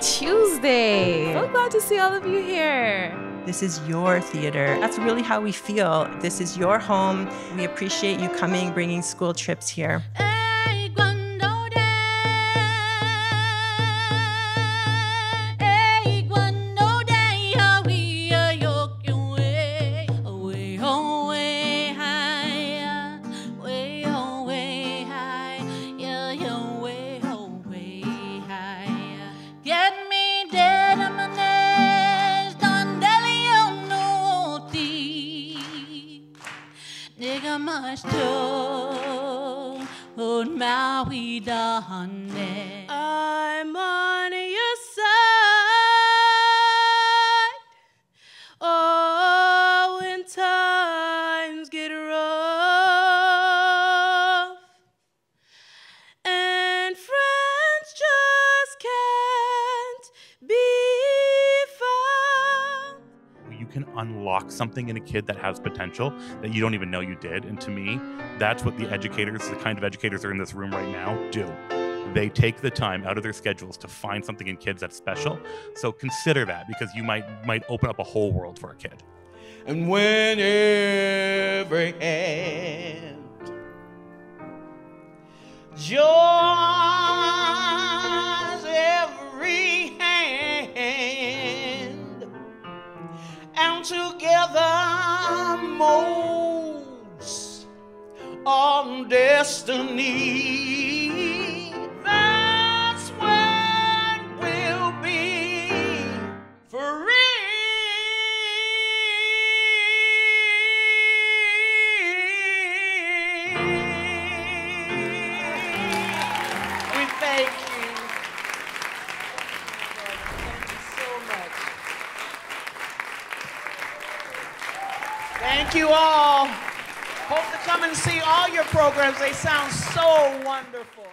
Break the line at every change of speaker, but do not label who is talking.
Tuesday. So glad to see all of you here.
This is your theater. That's really how we feel. This is your home. We appreciate you coming, bringing school trips here.
Maui dahane. I'm on
can unlock something in a kid that has potential that you don't even know you did. And to me, that's what the educators, the kind of educators that are in this room right now, do. They take the time out of their schedules to find something in kids that's special. So consider that because you might might open up a whole world for a kid.
And when every hand joins and together molds our destiny. Thank you all. Hope to come and see all your programs. They sound so wonderful.